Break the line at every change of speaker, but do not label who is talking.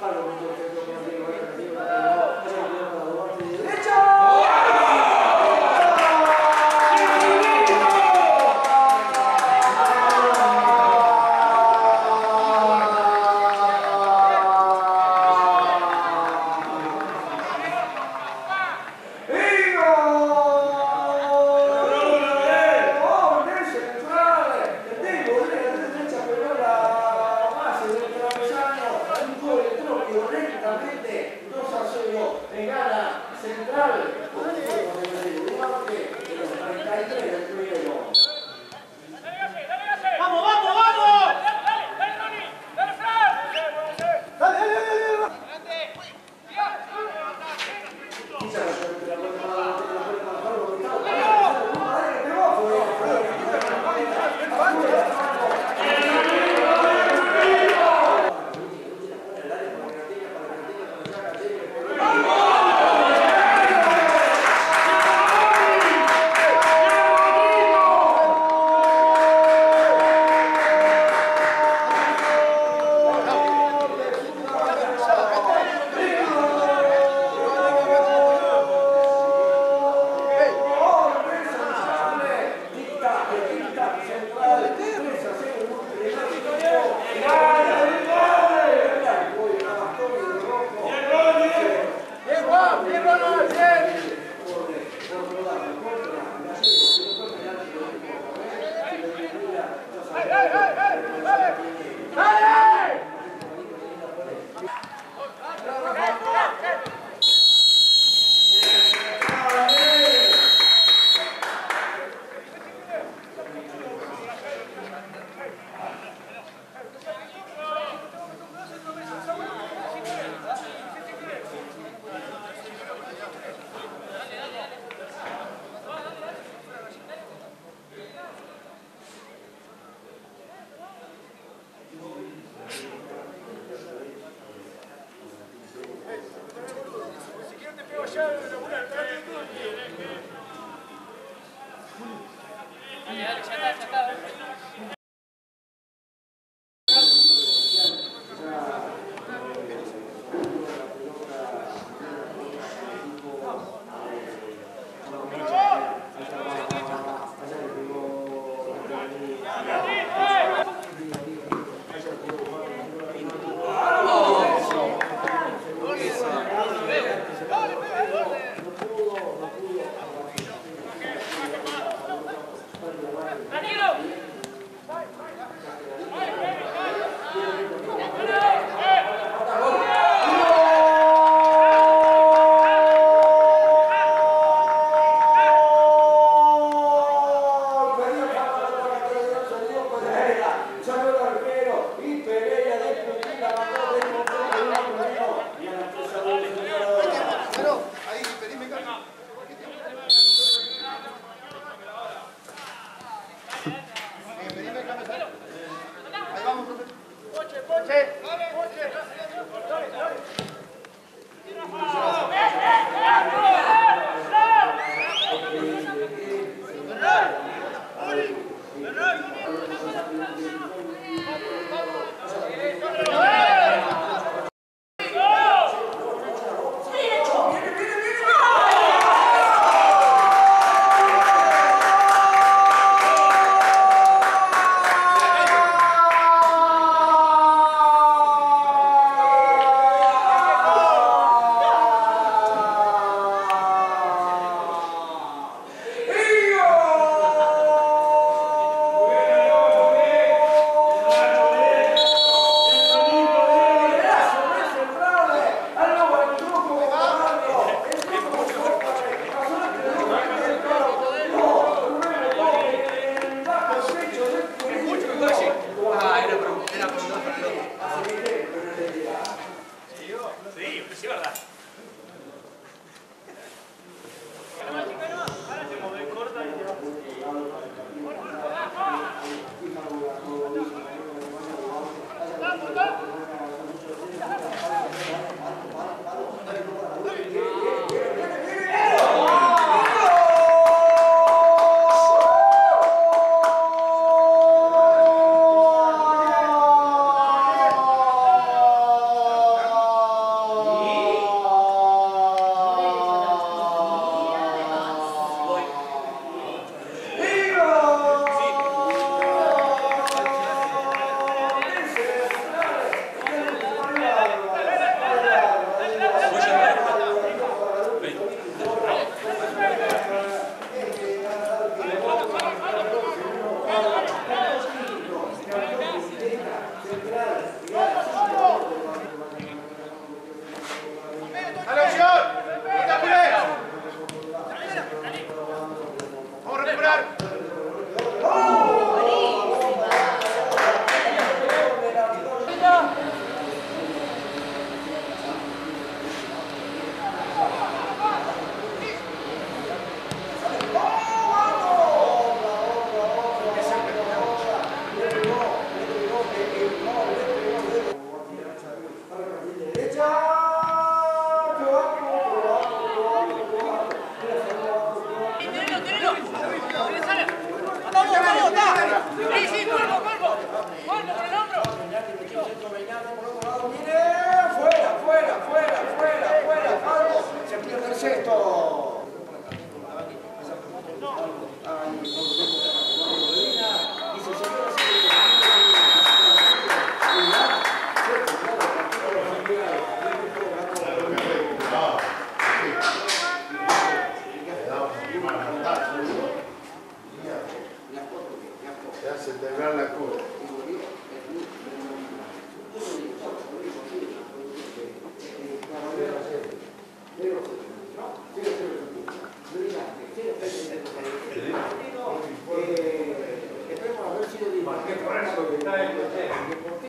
para
los Center.
Se temblar la cola.